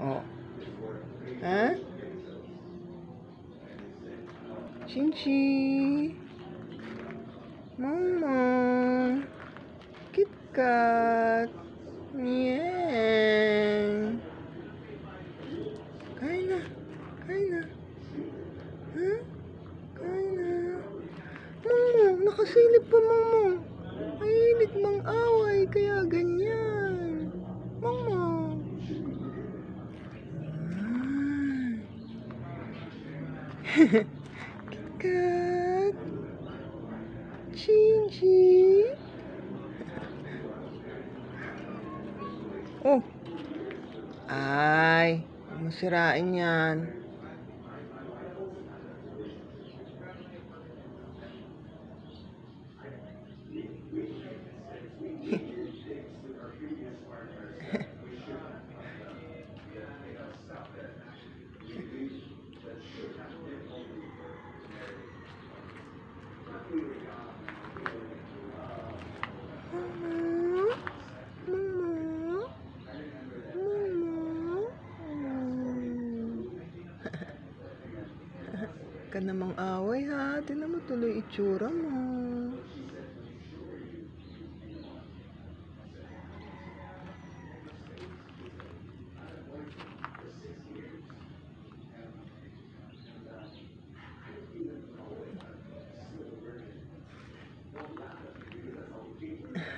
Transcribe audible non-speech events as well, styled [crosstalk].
Oh. Ha? Chinchi. Mama. KitKat. Mieng. Kain na. Kain na. Ha? Kain na. Mamo, nakasilip pa mamo. Mahilig mang away, kaya ganyan. KitKat. Chinchi. Oh. Ay, huwag mo sirain yan. Mama. [laughs] [laughs] Ka namang away ha. Tinan mo tuloy itsura mo.